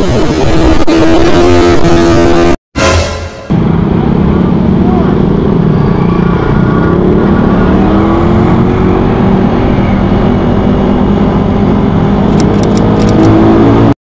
I'm sorry.